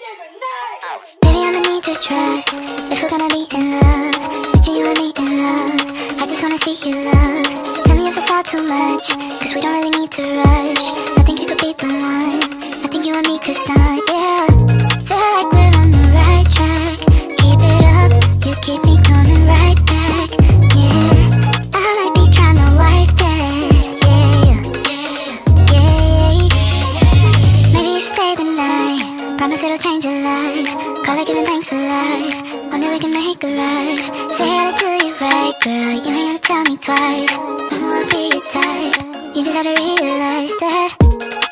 Baby, I'ma need your trust. If we're gonna be in love Picture you and me in love? I just wanna see you love. Tell me if it's all too much Cause we don't really need to rush. I think you could be the one. I think you and me could start, yeah Promise it'll change your life. Call it giving thanks for life. One day we can make a life. Say I gotta do you right, girl. You ain't gotta tell me twice. I wanna be your type. You just to realize that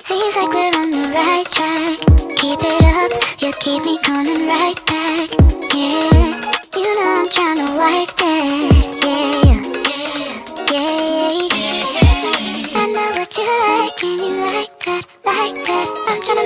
Seems like we're on the right track. Keep it up, you keep me coming right back. Yeah, you know I'm trying to wife that. Yeah, yeah, yeah yeah. I know what you like and you like that, like that. to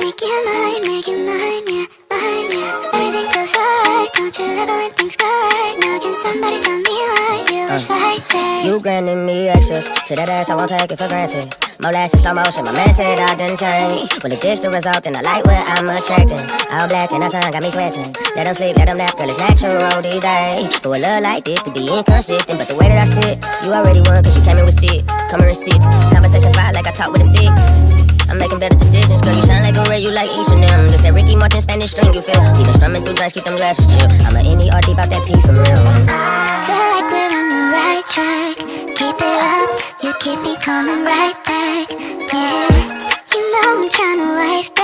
make you mine, make you mine, yeah, mine, yeah Everything feels alright, don't you it when things go right Now can somebody tell me why you would uh. fight that You granted me access to that ass, I won't take it for granted. More lashes, slow motion, my man said I didn't change. Well, if this the result, then I like what I'm attracting. All black and the sun got me sweating. Let them sleep, let them nap, girl, it's natural these days. For a love like this to be inconsistent, but the way that I sit, you already won, cause you came in with Syd. Coming receipts, conversation fire like I talk with a seat. I'm making better decisions, girl. You sound like a String, you feel. Even strumming through drinks, keep them glasses chill. I'm a NER deep out that P for real. Feel like we're on the right track. Keep it up, you keep me coming right back. Yeah, you know I'm trying to wife